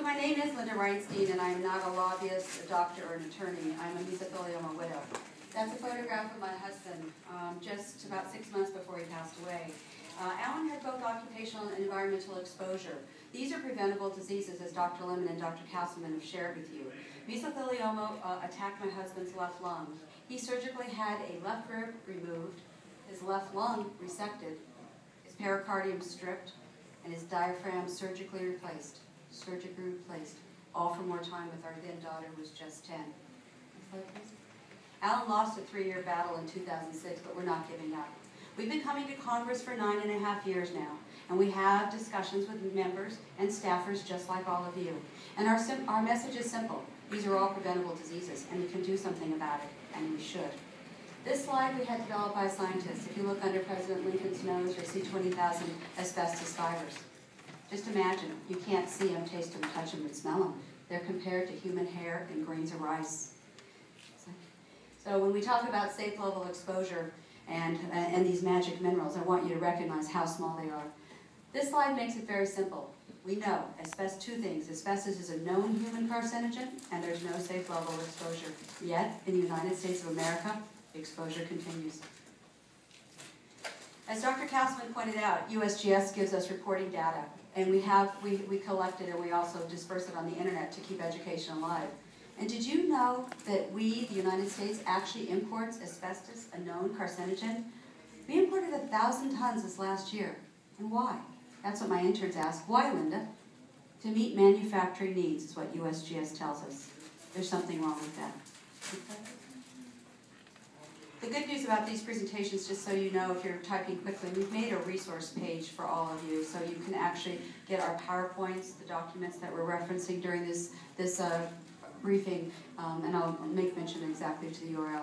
So my name is Linda Reinstein, and I'm not a lobbyist, a doctor, or an attorney. I'm a mesothelioma widow. That's a photograph of my husband, um, just about six months before he passed away. Uh, Alan had both occupational and environmental exposure. These are preventable diseases, as Dr. Lemen and Dr. Castleman have shared with you. Mesothelioma uh, attacked my husband's left lung. He surgically had a left rib removed, his left lung resected, his pericardium stripped, and his diaphragm surgically replaced. Surgically replaced. All for more time with our then daughter, who was just 10. Alan lost a three-year battle in 2006, but we're not giving up. We've been coming to Congress for nine and a half years now, and we have discussions with members and staffers just like all of you. And our, our message is simple. These are all preventable diseases, and we can do something about it, and we should. This slide we had developed by scientists. If you look under President Lincoln's nose, you'll see 20,000 asbestos fibers. Just imagine, you can't see them, taste them, touch them, and smell them. They're compared to human hair and grains of rice. So when we talk about safe level exposure and, and these magic minerals, I want you to recognize how small they are. This slide makes it very simple. We know asbestos, two things. Asbestos is a known human carcinogen, and there's no safe level exposure. Yet, in the United States of America, exposure continues. As Dr. Castleman pointed out, USGS gives us reporting data, and we have we, we collect it and we also disperse it on the internet to keep education alive. And did you know that we, the United States, actually imports asbestos, a known carcinogen? We imported a thousand tons this last year. And why? That's what my interns ask. Why, Linda? To meet manufacturing needs is what USGS tells us. There's something wrong with that. The good news about these presentations, just so you know if you're typing quickly, we've made a resource page for all of you so you can actually get our PowerPoints, the documents that we're referencing during this, this uh, briefing, um, and I'll make mention exactly to the URL.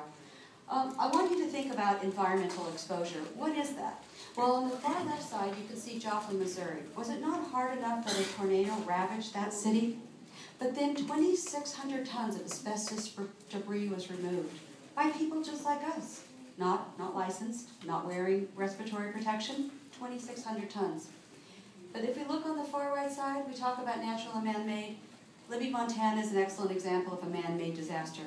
Um, I want you to think about environmental exposure. What is that? Well, on the far left side, you can see Joplin, Missouri. Was it not hard enough that a tornado ravaged that city? But then 2,600 tons of asbestos debris was removed by people just like us. Not, not licensed, not wearing respiratory protection, 2,600 tons. But if we look on the far right side, we talk about natural and man-made. Libby, Montana is an excellent example of a man-made disaster.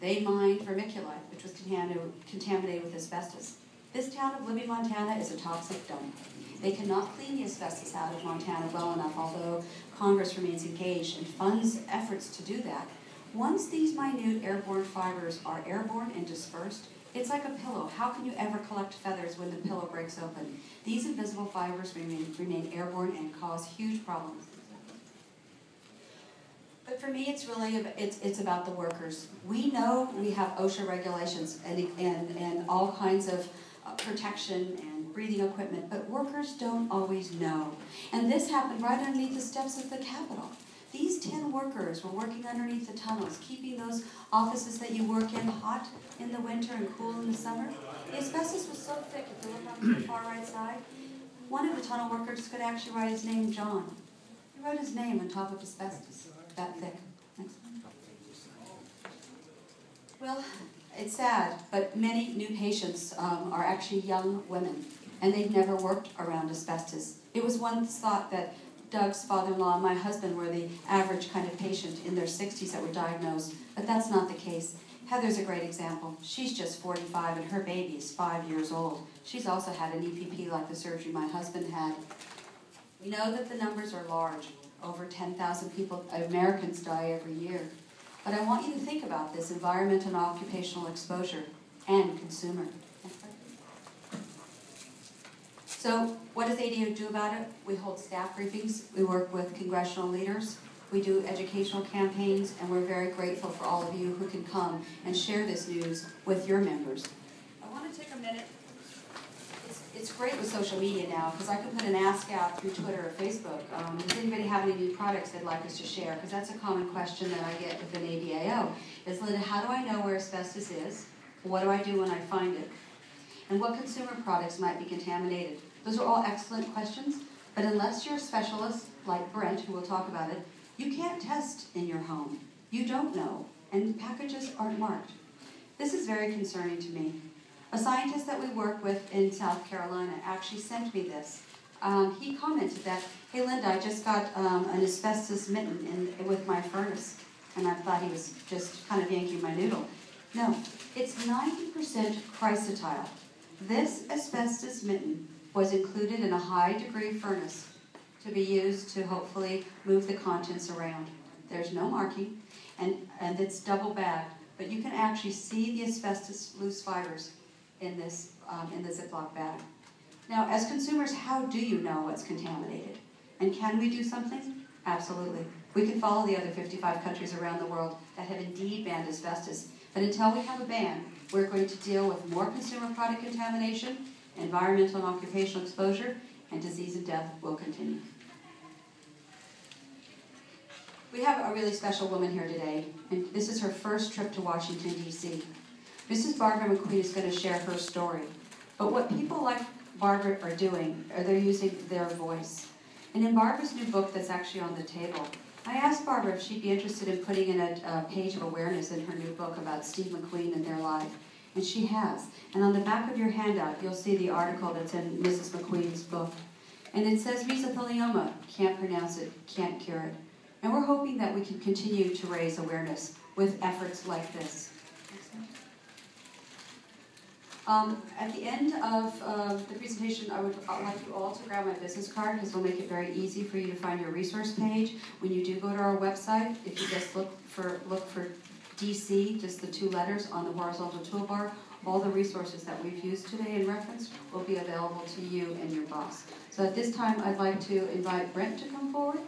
They mined vermiculite, which was contaminated with asbestos. This town of Libby, Montana is a toxic dump. They cannot clean the asbestos out of Montana well enough, although Congress remains engaged and funds efforts to do that. Once these minute airborne fibers are airborne and dispersed, it's like a pillow. How can you ever collect feathers when the pillow breaks open? These invisible fibers remain, remain airborne and cause huge problems. But for me, it's really it's it's about the workers. We know we have OSHA regulations and and and all kinds of uh, protection and breathing equipment, but workers don't always know. And this happened right underneath the steps of the Capitol. These 10 workers were working underneath the tunnels, keeping those offices that you work in hot in the winter and cool in the summer. The asbestos was so thick, if you look on the far right side, one of the tunnel workers could actually write his name John. He wrote his name on top of asbestos that thick. Next. Well, it's sad, but many new patients um, are actually young women, and they've never worked around asbestos. It was once thought that Doug's father-in-law and my husband were the average kind of patient in their 60s that were diagnosed, but that's not the case. Heather's a great example. She's just 45 and her baby is five years old. She's also had an EPP like the surgery my husband had. We know that the numbers are large. Over 10,000 people, Americans die every year. But I want you to think about this environmental and occupational exposure and consumer. So what does ADAO do about it? We hold staff briefings, we work with congressional leaders, we do educational campaigns, and we're very grateful for all of you who can come and share this news with your members. I want to take a minute it's great with social media now because I can put an ask out through Twitter or Facebook. Um, does anybody have any new products they'd like us to share? Because that's a common question that I get with within ADAO. Is Linda, how do I know where asbestos is? What do I do when I find it? And what consumer products might be contaminated? Those are all excellent questions, but unless you're a specialist like Brent, who will talk about it, you can't test in your home. You don't know, and packages aren't marked. This is very concerning to me. A scientist that we work with in South Carolina actually sent me this. um, he commented that, hey Linda, I just got um, an asbestos mitten in, with my furnace. And I thought he was just kind of yanking my noodle. No, it's 90% chrysotile. This asbestos mitten was included in a high degree furnace to be used to hopefully move the contents around. There's no marking, and, and it's double bagged, but you can actually see the asbestos loose fibers in this um, in the Ziploc bag. Now, as consumers, how do you know what's contaminated? And can we do something? Absolutely. We can follow the other 55 countries around the world that have indeed banned asbestos. But until we have a ban, we're going to deal with more consumer product contamination, environmental and occupational exposure, and disease and death will continue. We have a really special woman here today, and this is her first trip to Washington, D.C. Mrs. Barbara McQueen is going to share her story. But what people like Barbara are doing, are they're using their voice. And in Barbara's new book that's actually on the table, I asked Barbara if she'd be interested in putting in a, a, page of awareness in her new book about Steve McQueen and their life. And she has. And on the back of your handout, you'll see the article that's in Mrs. McQueen's book. And it says mesothelioma, can't pronounce it, can't cure it. And we're hoping that we can continue to raise awareness with efforts like this. Um, at the end of uh, the presentation, I would like you all to grab my business card because it'll make it very easy for you to find your resource page. When you do go to our website, if you just look for look for DC, just the two letters on the horizontal toolbar, all the resources that we've used today in reference will be available to you and your boss. So at this time, I'd like to invite Brent to come forward.